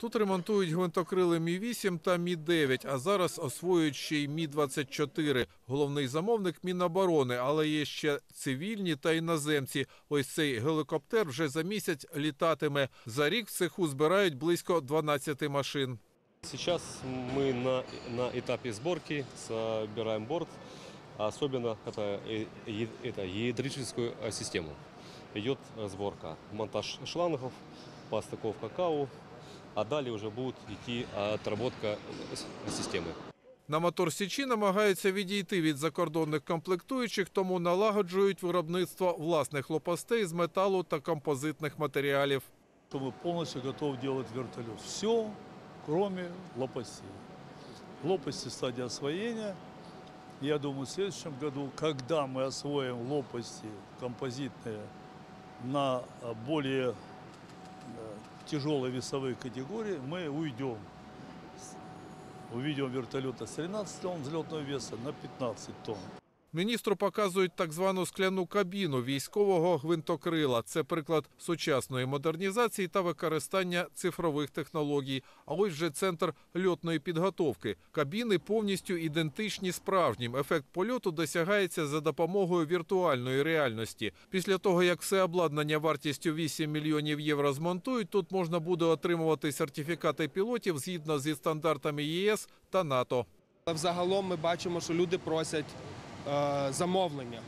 Тут ремонтують гвинтокрили Мі-8 та Мі-9, а зараз освоюють ще й Мі-24. Головний замовник Міноборони, але є ще цивільні та іноземці. Ось цей гелікоптер вже за місяць літатиме. За рік в цеху збирають близько 12 машин. Сейчас мы на, на этапе сборки, собираем борт, а особенно это, э, е- это ядрическую э, систему. Идет э, сборка, монтаж шлангов, постыковка КАУ, а далее уже будет идти отработка э, с- системы. На мотор Січі намагаються відійти від закордонних комплектуючих, тому налагоджують виробництво власних лопастей з металу та композитних матеріалів. чтобы полностью готов делать вертолет. Все, кроме лопастей. Лопасти стадия освоения. Я думаю, в следующем году, когда мы освоим лопасти композитные на а, более э, тяжелые весовые категории, мы уйдем. С- Увидим вертолета с 13 тонн взлетного веса на 15 тонн. Міністру показують так звану скляну кабіну військового гвинтокрила. Це приклад сучасної модернізації та використання цифрових технологій. А ось вже центр льотної підготовки. Кабіни повністю ідентичні справжнім. Ефект польоту досягається за допомогою віртуальної реальності. Після того, як все обладнання вартістю 8 мільйонів євро змонтують, тут можна буде отримувати сертифікати пілотів згідно зі стандартами ЄС та НАТО. Взагалом ми бачимо, що люди просять замовлення.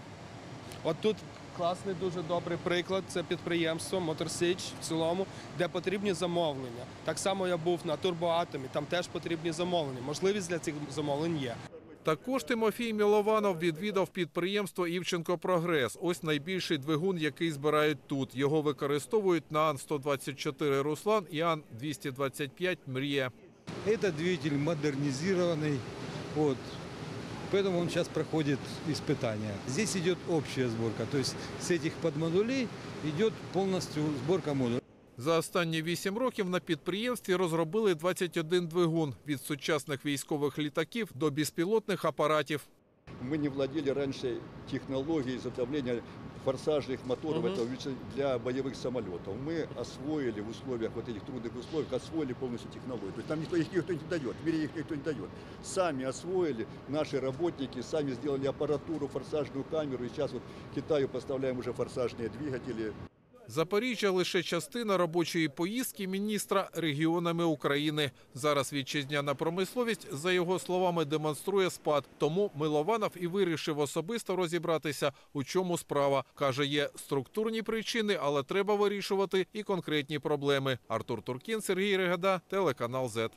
От тут класний дуже добрий приклад. Це підприємство Моторсіч в цілому, де потрібні замовлення. Так само я був на турбоатомі, там теж потрібні замовлення. Можливість для цих замовлень є. Також Тимофій Мілованов відвідав підприємство Івченко Прогрес. Ось найбільший двигун, який збирають тут. Його використовують на Ан-124 Руслан і Ан-225 Мрія. Это двигатель модернизированный, вот, поэтому он сейчас проходит испытания. Здесь идет общая сборка, то есть с этих подмодулей идет полностью сборка модуля. За останні вісім років на підприємстві розробили 21 двигун від сучасних військових літаків до безпілотних апаратів. Мы не владели раньше технологией изготовления форсажных моторов этого вида для боевых самолетов. Мы освоили в условиях вот этих трудных условиях, освоили полностью технологию. То есть нам никто их никто не дает, в мире их никто не дает. Сами освоили, наши работники сами сделали аппаратуру, форсажную камеру. И сейчас вот Китаю поставляем уже форсажные двигатели. Запоріжжя лише частина робочої поїздки міністра регіонами України. Зараз вітчизняна промисловість, за його словами, демонструє спад. Тому Милованов і вирішив особисто розібратися, у чому справа. Каже, є структурні причини, але треба вирішувати і конкретні проблеми. Артур Туркін, Сергій Регада, телеканал ЗЕТ.